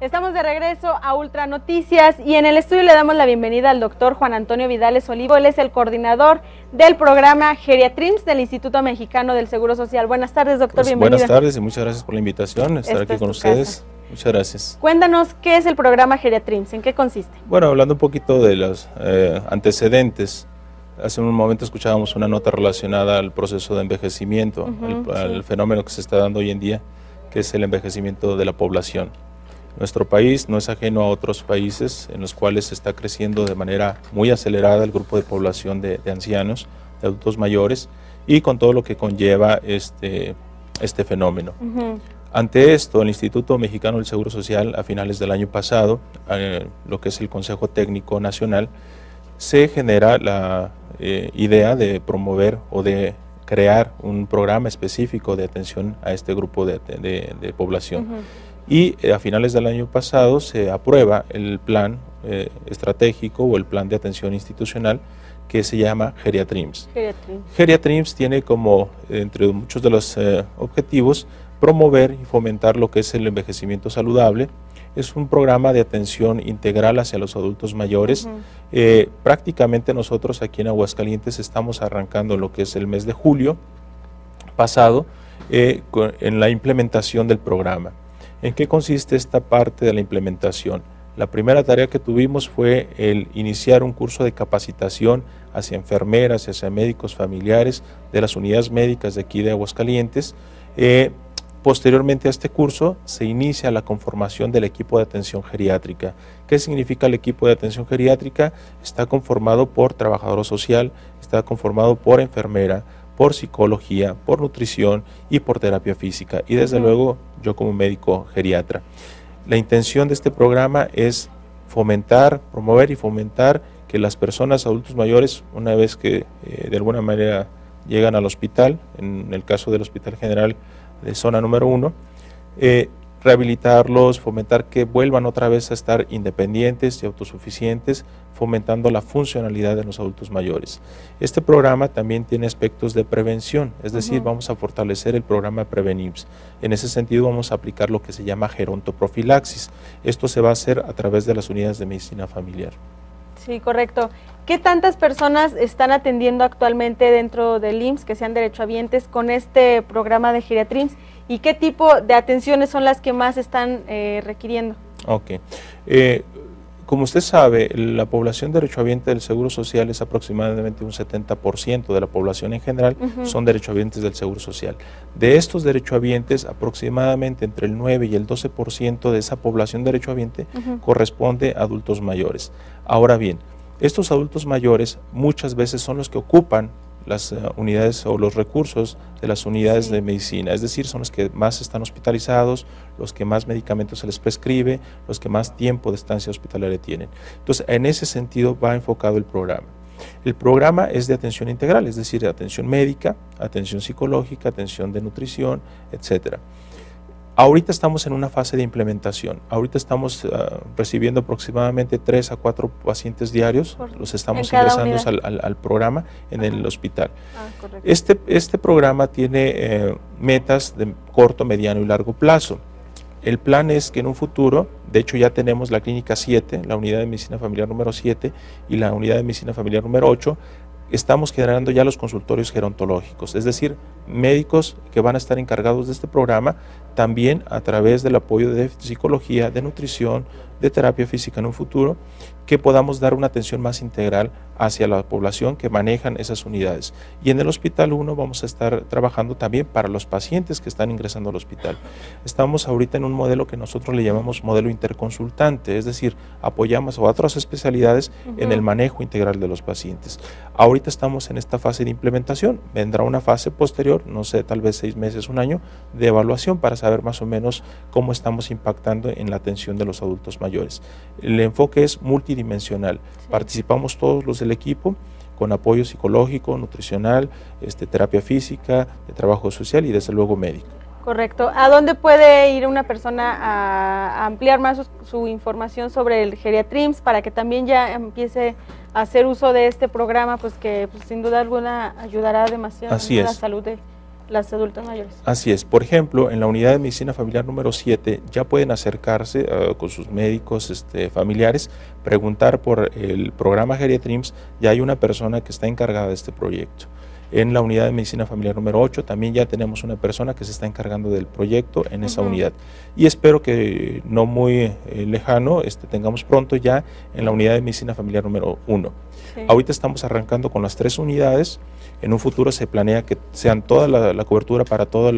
Estamos de regreso a Ultra Noticias y en el estudio le damos la bienvenida al doctor Juan Antonio Vidales Olivo. Él es el coordinador del programa Geriatrims del Instituto Mexicano del Seguro Social. Buenas tardes, doctor. Pues, bienvenido. Buenas tardes y muchas gracias por la invitación, estar aquí con ustedes. Muchas gracias. Cuéntanos qué es el programa Geriatrims, en qué consiste. Bueno, hablando un poquito de los eh, antecedentes, hace un momento escuchábamos una nota relacionada al proceso de envejecimiento, sí. al fenómeno que se está dando hoy en día, que es el envejecimiento de la población. Nuestro país no es ajeno a otros países en los cuales se está creciendo de manera muy acelerada el grupo de población de, de ancianos, de adultos mayores, y con todo lo que conlleva este, este fenómeno. Ante esto, el Instituto Mexicano del Seguro Social, a finales del año pasado, eh, lo que es el Consejo Técnico Nacional, se genera la eh, idea de promover o de crear un programa específico de atención a este grupo de, de- de población. Y eh, a finales del año pasado se aprueba el plan eh, estratégico o el plan de atención institucional que se llama Geriatrims. Geriatrims. Geriatrims tiene como, entre muchos de los eh, objetivos, promover y fomentar lo que es el envejecimiento saludable. Es un programa de atención integral hacia los adultos mayores. Eh, prácticamente nosotros aquí en Aguascalientes estamos arrancando lo que es el mes de julio pasado eh, con- en la implementación del programa. ¿En qué consiste esta parte de la implementación? La primera tarea que tuvimos fue el iniciar un curso de capacitación hacia enfermeras, hacia médicos familiares de las unidades médicas de aquí de Aguascalientes. Eh, posteriormente a este curso se inicia la conformación del equipo de atención geriátrica. ¿Qué significa el equipo de atención geriátrica? Está conformado por trabajador social, está conformado por enfermera, por psicología, por nutrición y por terapia física. Y desde luego yo como médico geriatra. La intención de este programa es fomentar, promover y fomentar que las personas adultos mayores, una vez que eh, de alguna manera llegan al hospital, en el caso del Hospital General de Zona número uno, eh, rehabilitarlos, fomentar que vuelvan otra vez a estar independientes y autosuficientes, fomentando la funcionalidad de los adultos mayores. Este programa también tiene aspectos de prevención, es decir, vamos a fortalecer el programa Prevenims. En ese sentido vamos a aplicar lo que se llama gerontoprofilaxis. Esto se va a hacer a través de las unidades de medicina familiar. Sí, correcto. ¿Qué tantas personas están atendiendo actualmente dentro del IMSS que sean derechohabientes con este programa de Geriatrims y qué tipo de atenciones son las que más están eh, requiriendo? Ok. Eh, como usted sabe, la población derechohabiente del Seguro Social es aproximadamente un 70% de la población en general, son derechohabientes del Seguro Social. De estos derechohabientes, aproximadamente entre el 9 y el 12% de esa población derechohabiente corresponde a adultos mayores. Ahora bien, estos adultos mayores muchas veces son los que ocupan las eh, unidades o los recursos de las unidades Sí. de medicina, es decir, son los que más están hospitalizados, los que más medicamentos se les prescribe, los que más tiempo de estancia hospitalaria tienen. Entonces, en ese sentido va enfocado el programa. El programa es de atención integral, es decir, de atención médica, atención psicológica, atención de nutrición, etcétera. Ahorita estamos en una fase de implementación. Ahorita estamos ah, recibiendo aproximadamente 3 a 4 pacientes diarios. Por- Los estamos ingresando al, al- al programa en el hospital. Ah. Este, este programa tiene eh, metas de corto, mediano y largo plazo. El plan es que en un futuro, de hecho ya tenemos la clínica 7, la unidad de medicina familiar número 7 y la unidad de medicina familiar número 8, estamos generando ya los consultorios gerontológicos, es decir, médicos que van a estar encargados de este programa, también a través del apoyo de psicología, de nutrición, de terapia física en un futuro, que podamos dar una atención más integral hacia la población que manejan esas unidades. Y en el Hospital 1 vamos a estar trabajando también para los pacientes que están ingresando al hospital. Estamos ahorita en un modelo que nosotros le llamamos modelo interconsultante, es decir, apoyamos a otras especialidades en Ujú. el manejo integral de los pacientes. Ahorita estamos en esta fase de implementación, vendrá una fase posterior, no sé, tal vez seis meses, un año, de evaluación para saber más o menos cómo estamos impactando en la atención de los adultos mayores. El enfoque es multidimensional, participamos todos los del equipo con apoyo psicológico, nutricional, este, terapia física, de trabajo social y desde luego médico. Correcto. ¿A dónde puede ir una persona a, a ampliar más su, su información sobre el Geriatrims para que también ya empiece a hacer uso de este programa, pues que pues, sin duda alguna ayudará demasiado Así a la es. salud de, las adultas mayores. Así es. Por ejemplo, en la unidad de medicina familiar número 7 ya pueden acercarse eh, con sus médicos este, familiares, preguntar por el programa Geriatrims, ya hay una persona que está encargada de este proyecto. En la unidad de medicina familiar número 8 también ya tenemos una persona que se está encargando del proyecto en esa unidad. Y espero que no muy eh, lejano este, tengamos pronto ya en la unidad de medicina familiar número 1. Ahorita estamos arrancando con las tres unidades. En un futuro se planea que sean toda la, cobertura para todas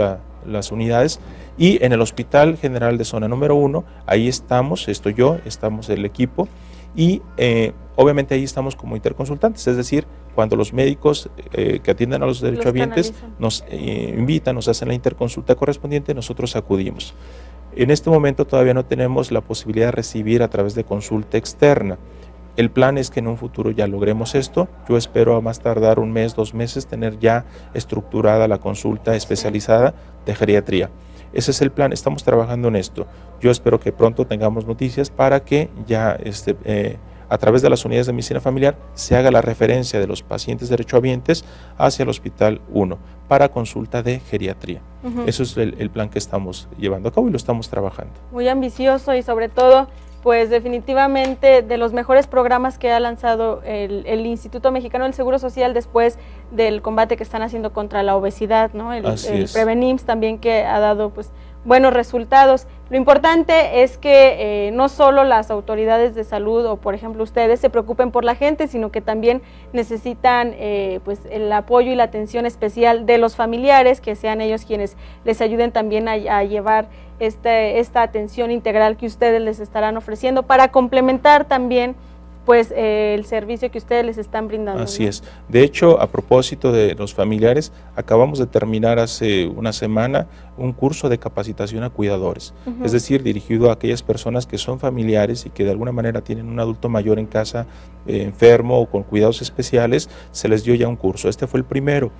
las unidades. Y en el Hospital General de Zona número 1, ahí estamos, estoy yo, estamos el equipo. Y eh, obviamente ahí estamos como interconsultantes, es decir, cuando los médicos eh, que atienden a los derechohabientes nos eh, invitan, nos hacen la interconsulta correspondiente, nosotros acudimos. En este momento todavía no tenemos la posibilidad de recibir a través de consulta externa. El plan es que en un futuro ya logremos esto. Yo espero a más tardar un mes, dos meses, tener ya estructurada la consulta especializada de geriatría. Ese es el plan, estamos trabajando en esto. Yo espero que pronto tengamos noticias para que ya este, eh, a través de las unidades de medicina familiar se haga la referencia de los pacientes derechohabientes hacia el Hospital 1 para consulta de geriatría. Eso es el, plan que estamos llevando a cabo y lo estamos trabajando. Muy ambicioso y sobre todo pues definitivamente de los mejores programas que ha lanzado el, Instituto Mexicano del Seguro Social después del combate que están haciendo contra la obesidad, ¿no? El, el Prevenims también que ha dado pues buenos resultados. Lo importante es que eh, no solo las autoridades de salud o, por ejemplo, ustedes se preocupen por la gente, sino que también necesitan eh, pues, el apoyo y la atención especial de los familiares, que sean ellos quienes les ayuden también a, llevar este, esta atención integral que ustedes les estarán ofreciendo para complementar también pues eh, el servicio que ustedes les están brindando. Así es. De hecho, a propósito de los familiares, acabamos de terminar hace una semana un curso de capacitación a cuidadores, es decir, dirigido a aquellas personas que son familiares y que de alguna manera tienen un adulto mayor en casa eh, enfermo o con cuidados especiales, se les dio ya un curso. Este fue el primero.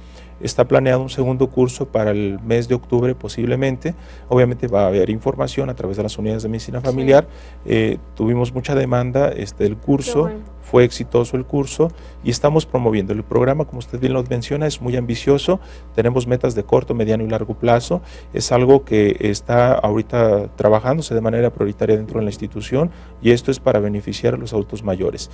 Está planeado un segundo curso para el mes de octubre posiblemente. Obviamente va a haber información a través de las unidades de medicina familiar. Eh, tuvimos mucha demanda este, del curso, fue exitoso el curso y estamos promoviendo. El programa, como usted bien lo menciona, es muy ambicioso. Tenemos metas de corto, mediano y largo plazo. Es algo que está ahorita trabajándose de manera prioritaria dentro de la institución y esto es para beneficiar a los adultos mayores.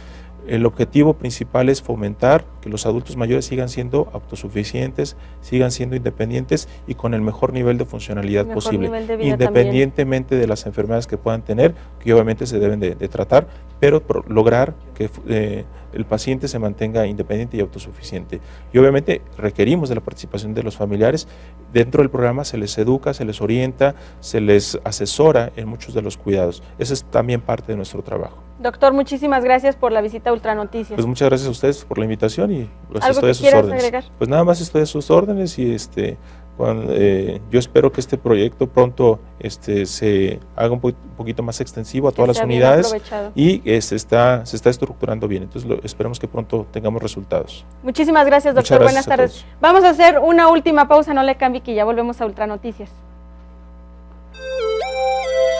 El objetivo principal es fomentar que los adultos mayores sigan siendo autosuficientes, sigan siendo independientes y con el mejor nivel de funcionalidad posible, independientemente de las enfermedades que puedan tener, que obviamente se deben de, tratar, pero lograr que eh, el paciente se mantenga independiente y autosuficiente. Y obviamente requerimos de la participación de los familiares. Dentro del programa se les educa, se les orienta, se les asesora en muchos de los cuidados. Esa es también parte de nuestro trabajo. Doctor, muchísimas gracias por la visita a Ultranoticias. Pues muchas gracias a ustedes por la invitación y pues estoy a sus órdenes. Agregar? Pues nada más estoy a sus órdenes y este eh, yo espero que este proyecto pronto este, se haga un, poquito más extensivo a todas las unidades y se, está, se está estructurando bien. Entonces esperemos que pronto tengamos resultados. Muchísimas gracias, doctor. Buenas tardes. Vamos a hacer una última pausa, no le cambie que ya volvemos a Ultranoticias.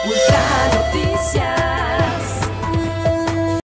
Ultranoticias.